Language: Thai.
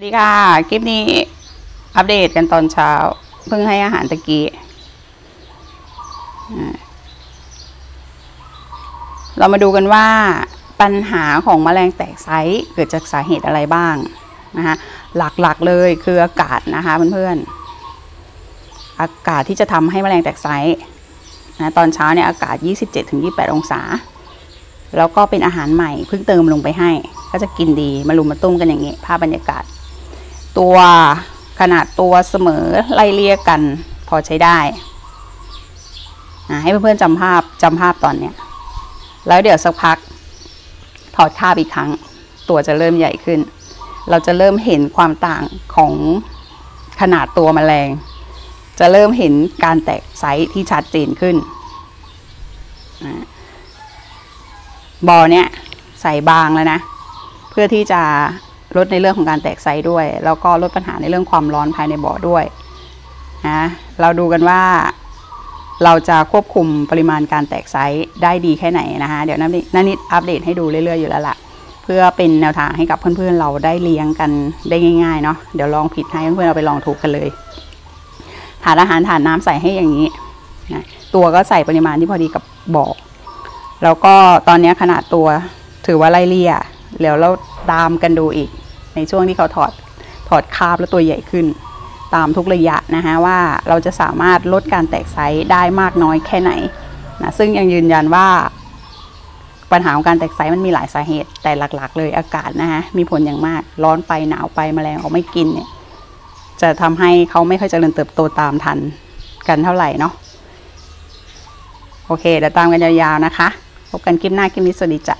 สวัสดีค่ะ คลิปนี้อัปเดตกันตอนเช้า เพิ่งให้อาหารตะกี้เรามาดูกันว่าปัญหาของแมลงแตกไซส์เกิดจากสาเหตุอะไรบ้างนะคะหลักๆเลยคืออากาศนะคะเพื่อนๆอากาศที่จะทำให้แมลงแตกไซส์นะตอนเช้าเนี่ยอากาศ 27-28 องศา แล้วก็เป็นอาหารใหม่เพิ่งเติมลงไปให้ก็จะกินดีมารุมมาตุ้มกันอย่างนี้ภาพบรรยากาศ ตัวขนาดตัวเสมอไล่เลี่ยกันพอใช้ได้ให้เพื่อนๆจำภาพจำภาพตอนเนี้ยแล้วเดี๋ยวสักพักถอดคาบอีกครั้ง ตัวจะเริ่มใหญ่ขึ้น เราจะเริ่มเห็นความต่างของขนาดตัวแมลง จะเริ่มเห็นการแตกไซส์ที่ชัดเจนขึ้นอ่าบ่อเนี้ยใส่บางแล้วนะ เพื่อที่จะ ลดในเรื่องของการแตกไซส์ด้วย แล้วก็ลดปัญหาในเรื่องความร้อนภายในบ่อด้วยนะเราดูกันว่าเราจะควบคุมปริมาณการแตกไซส์ได้ดีแค่ไหนนะคะเดี๋ยวน้านิดอัปเดตให้ดูเรื่อยๆอยู่แล้วล่ะ เพื่อเป็นแนวทางให้กับเพื่อนๆเราได้เลี้ยงกันได้ง่าย ๆ เนาะเดี๋ยวลองผิดให้เพื่อนๆเราไปลองถูกกันเลยถาดอาหารถาดน้ำใส่ให้อย่างนี้นะตัวก็ใส่ปริมาณที่พอดีกับบ่อแล้วก็ตอนนี้ขนาดตัวถือว่าไล่เลี่ยเดี๋ยวเราตามกันดูอีก ในช่วงที่เขาถอดถอดคาบแล้วตัวใหญ่ขึ้น ตามทุกระยะนะคะว่าเราจะสามารถลดการแตกไซส์ได้มากน้อยแค่ไหนนะซึ่งยังยืนยันว่าปัญหาของการแตกไซส์มันมีหลายสาเหตุ แต่หลักๆ เลยอากาศนะคะมีผลอย่างมาก ร้อนไปหนาวไปแมลงออกไม่กินเนี่ย จะทำให้เขาไม่ค่อยเจริญเติบโตตามทันกันเท่าไหร่เนาะโอเคเดี๋ยวตามกันยาวๆนะคะ พบกันคลิปหน้าคลิปนี้สวัสดีจ้ะ